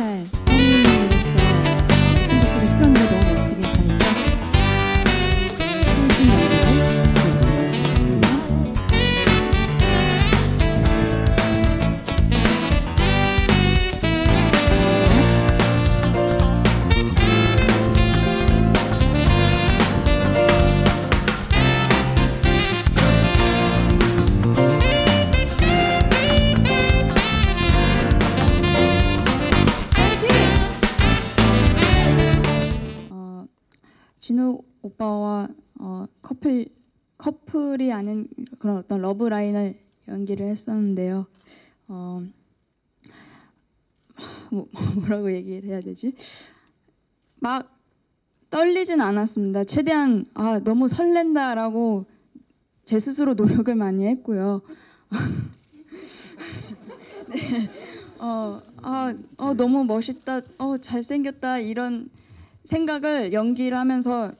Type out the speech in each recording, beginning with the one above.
잘 진욱 오빠와 어, 커플 커플이 아닌 그런 어떤 love line을 연기를 했었는데요. 어, 뭐, 뭐라고 얘기를 해야 되지? 막 떨리진 않았습니다. 최대한 아 너무 설렌다라고 제 스스로 노력을 많이 했고요. 네. 어, 아, 어, 너무 멋있다, 어, 잘생겼다 이런 생각을 연기를 하면서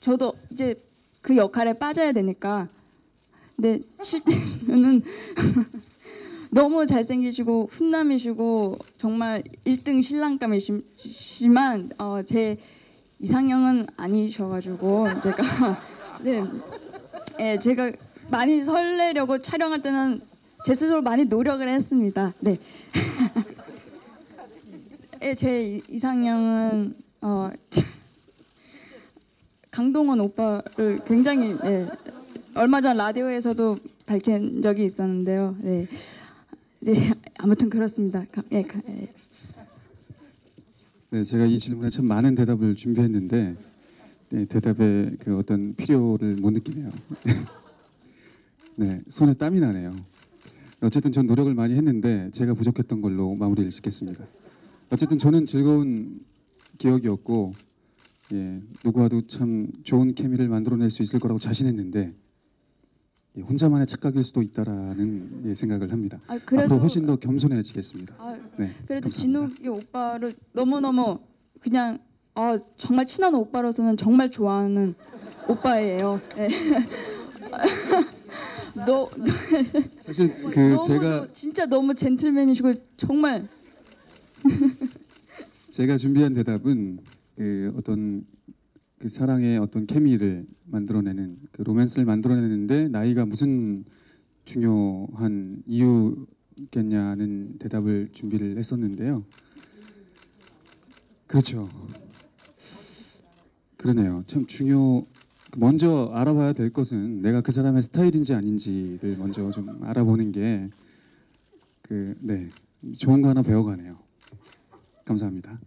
저도 이제 그 역할에 빠져야 되니까 근데 실제로는 너무 잘생기시고 훈남이시고 정말 1등 신랑감이시지만 어, 제 이상형은 아니셔가지고 제가 네, 예, 제가 많이 설레려고 촬영할 때는 제 스스로 많이 노력을 했습니다. 네. 이- 이상형은 어, 강동원 오빠를 굉장히 예, 얼마 전 라디오에서도 밝힌 적이 있었는데요. 네, 네 아무튼 그렇습니다. 가- 예, 가- 예. 네, 제가 이 질문에 참 많은 대답을 준비했는데 네, 대답에 그 어떤 필요를 못 느끼네요. 네, 손에 땀이 나네요. 어쨌든 전 노력을 많이 했는데 제가 부족했던 걸로 마무리를 짓겠습니다. 어쨌든 저는 즐거운 기억이었고 예, 누구와도 참 좋은 케미를 만들어낼 수 있을 거라고 자신했는데 예, 혼자만의 착각일 수도 있다라는 예, 생각을 합니다. 아, 앞으로 그래도 훨씬 더 겸손해지겠습니다. 아, 네, 그래도. 진욱이 오빠를 너무 너무 그냥 아, 정말 친한 오빠로서는 정말 좋아하는 오빠예요. 네. 너, 사실 그 너무 제가 너- 진짜 너무 젠틀맨이시고 정말 제가 준비한 대답은 그 어떤 그 사랑의 어떤 케미를 만들어내는 그 로맨스를 만들어내는데 나이가 무슨 중요한 이유겠냐는 대답을 준비를 했었는데요. 그렇죠. 그러네요. 참 중요. 먼저 알아봐야 될 것은 내가 그 사람의 스타일인지 아닌지를 먼저 좀 알아보는 게 그 네 좋은 거 하나 배워가네요. 감사합니다.